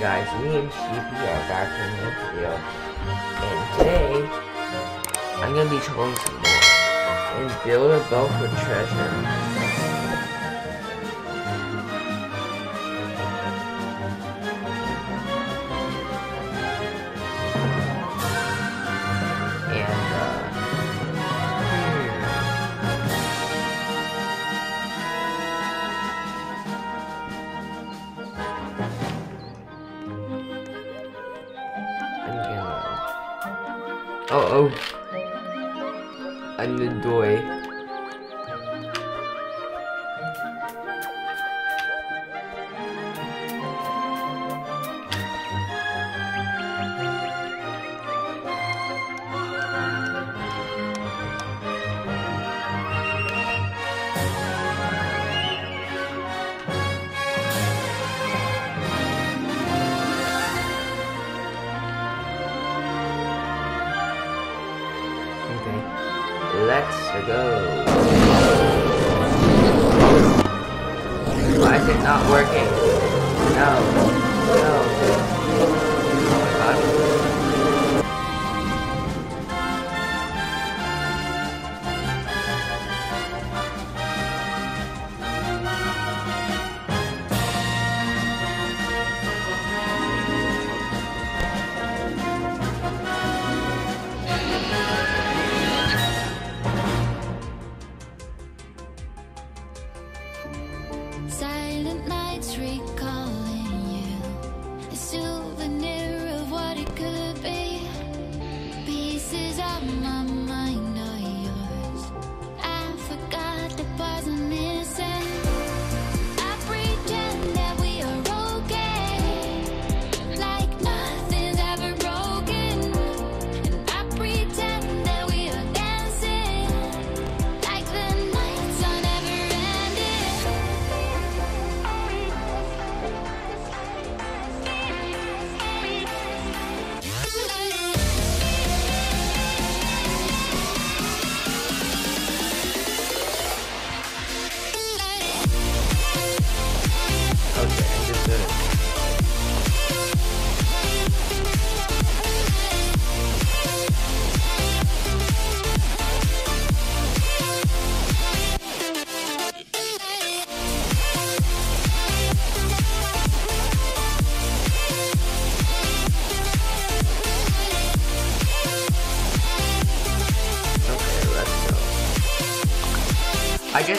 Guys, me and Sheepy are back in the video, and today I'm gonna be trolling some more and build a boat for treasure.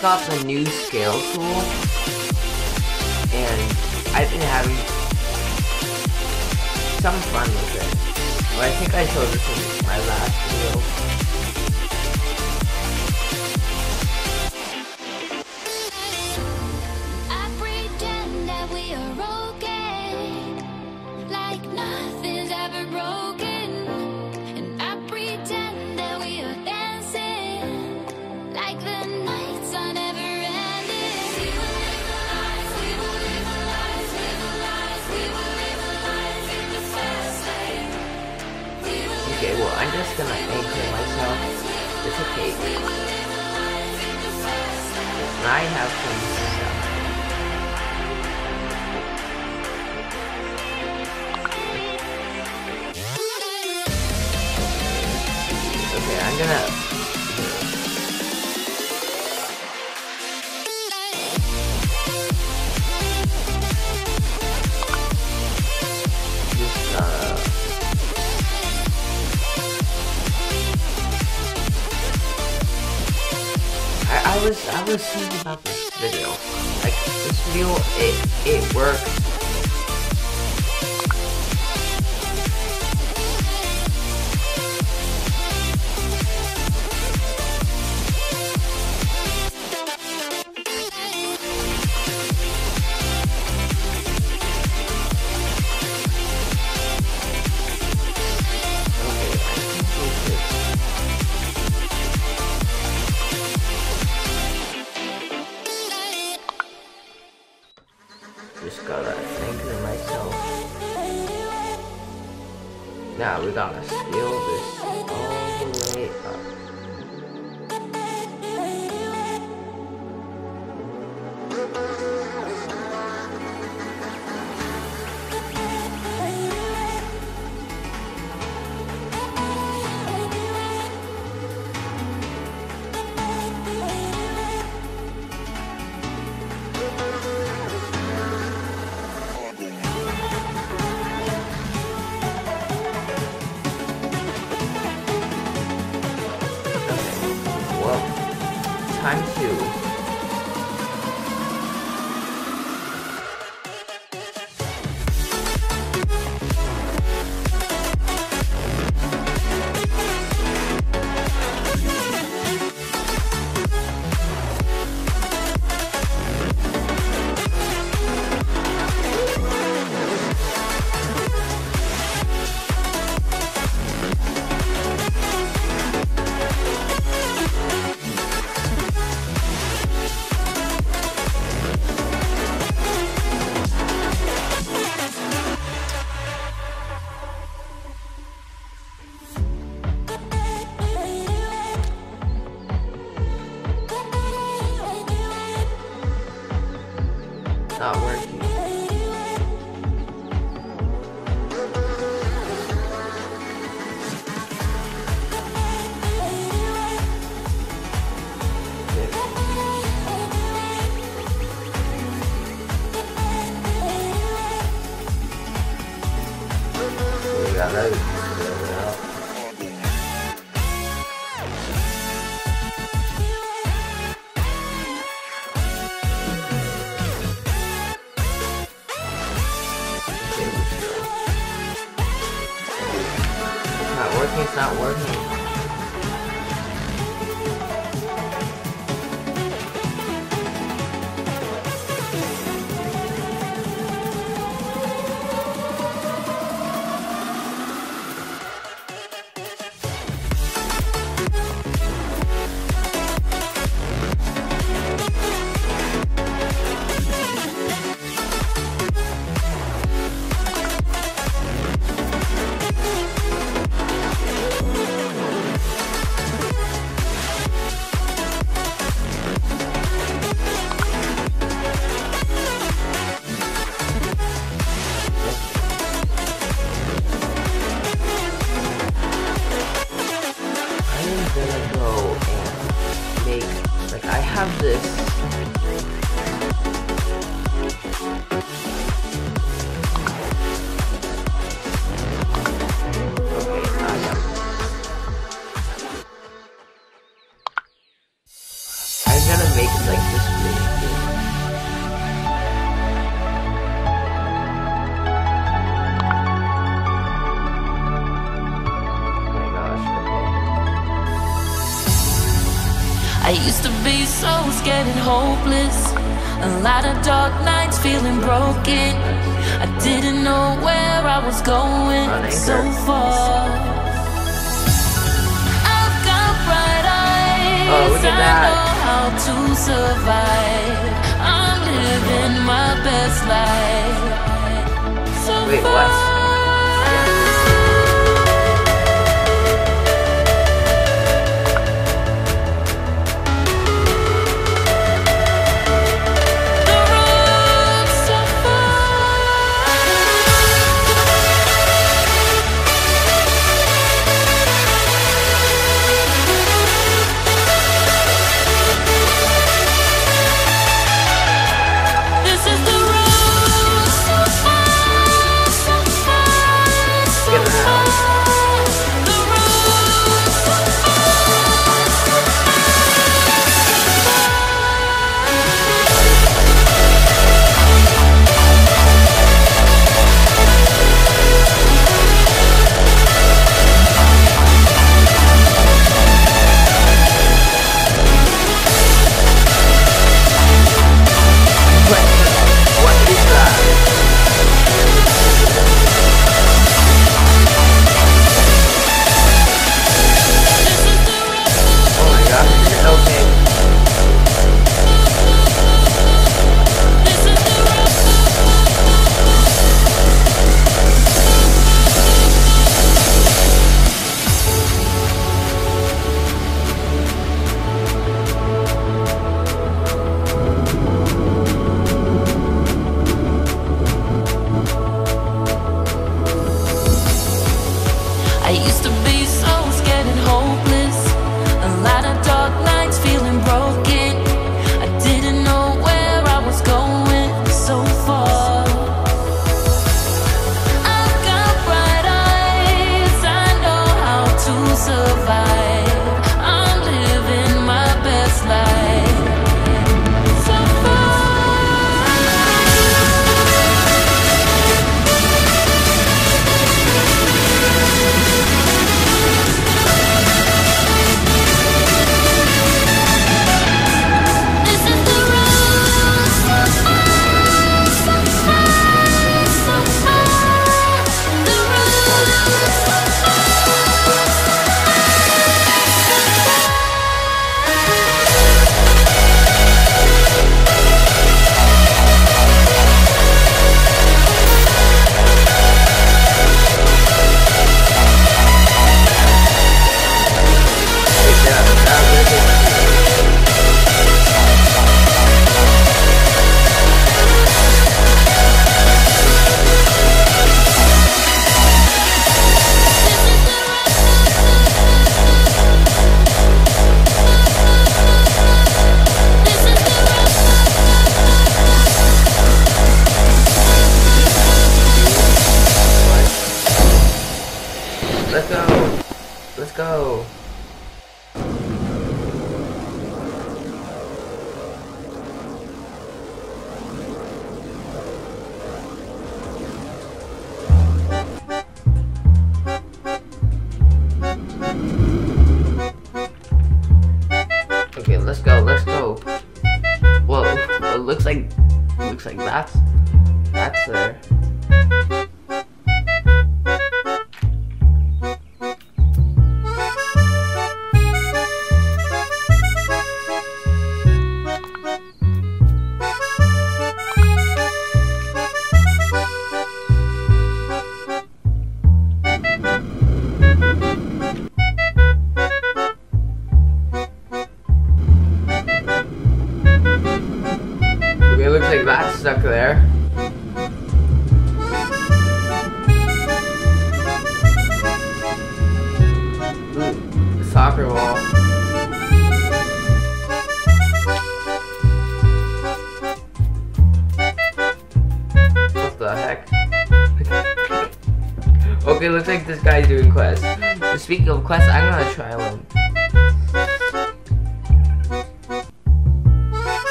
got the new scale tool, and I've been having some fun with it. But I think I showed this in my last video. to. I have some stuff. Okay, I'm gonna I was I was thinking about this video. Like this video, it it works. Let's go, let's go. Whoa, it looks like, looks like that's, that's there.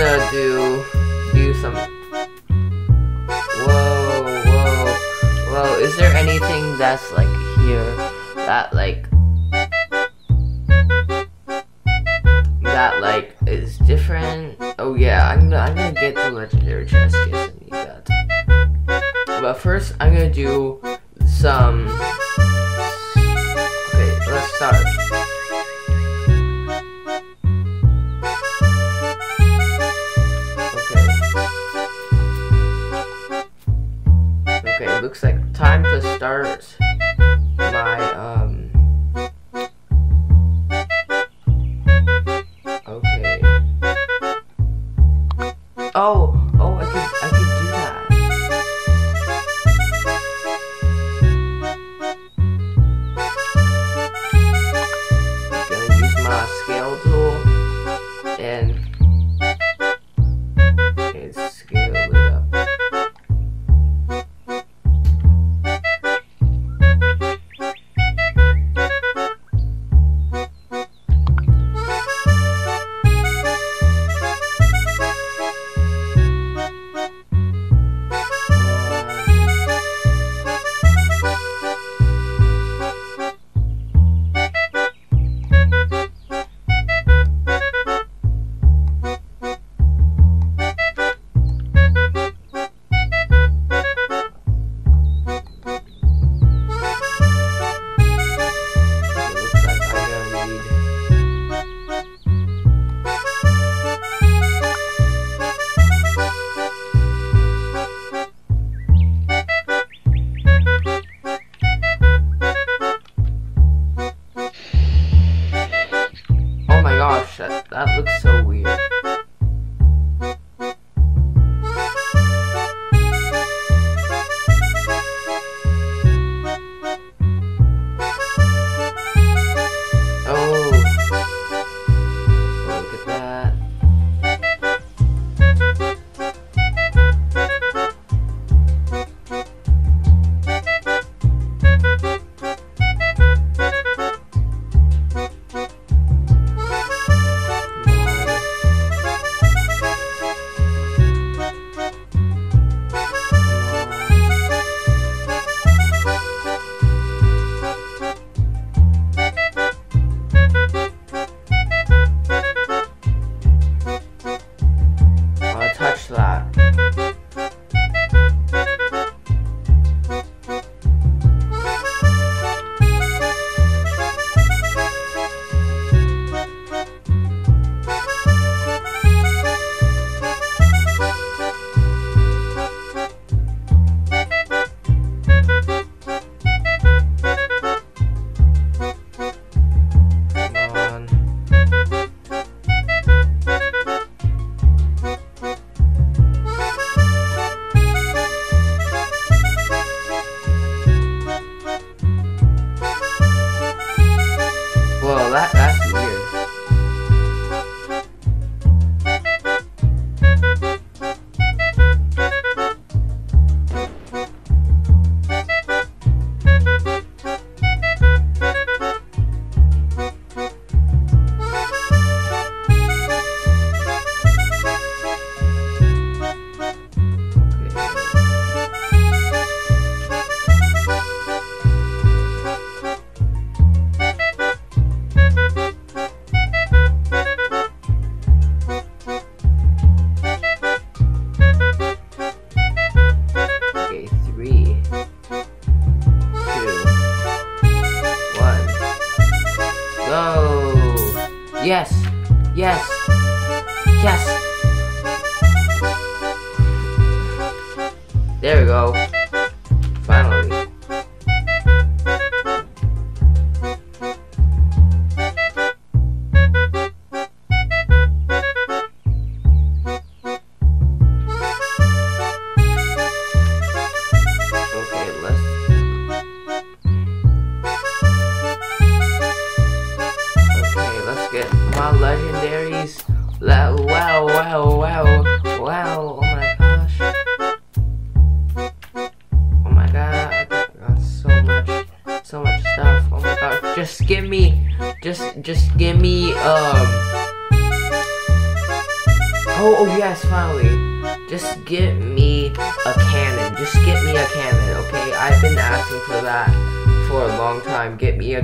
Gonna do do some. Whoa, whoa, whoa! Is there anything that's like here that like that like is different? Oh yeah, I'm gonna I'm gonna get the legendary chest. Yes, I need that. But first, I'm gonna do some. Okay, let's start. Time to start my um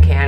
time.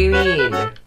Do you mean?